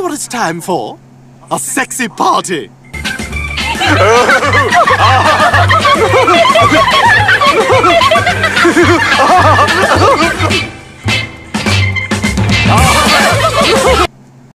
know what it's time for? A sexy party!